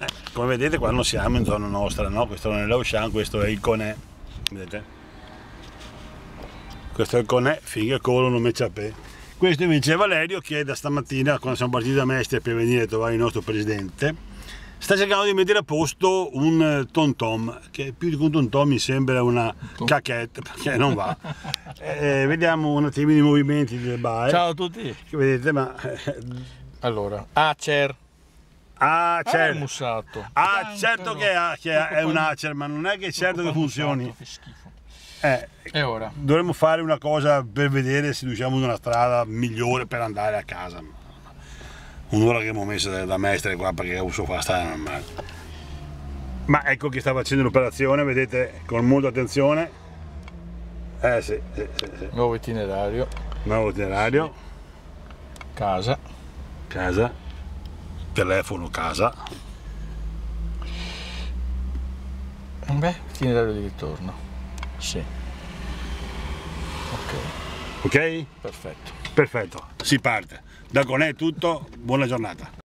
Eh, come vedete qua non siamo in zona nostra, no? Questo non è l'Aushan, questo è il Conè. Vedete? Questo è il Conè, figa colo, non me ciapè. Questo invece è Valerio che da stamattina, quando siamo partiti da Mestre per venire a trovare il nostro presidente, sta cercando di mettere a posto un tom tom, che più di un tom tom mi sembra una cacchetta, perché non va. Eh, vediamo un attimino i movimenti del bar. Ciao a tutti. Che vedete, ma... Allora, Acer. Ah, Ah, certo. mussato. Ah, certo che, è- che è un Acer, ma non è che è certo che funzioni. Che schifo. Eh, E ora? dovremmo fare una cosa per vedere se riusciamo in una strada migliore per andare a casa. Un'ora che abbiamo messo da, da mestre qua perché uso fa strada normale. Ma ecco che sta facendo l'operazione, vedete, con molta attenzione. Eh sì, sì, sì, sì. Nuovo itinerario. Nuovo itinerario, Casa. casa, telefono, casa. Beh, itinerario di ritorno. Sì. Ok, Ok? perfetto. Perfetto, si parte. Da con è tutto, buona giornata.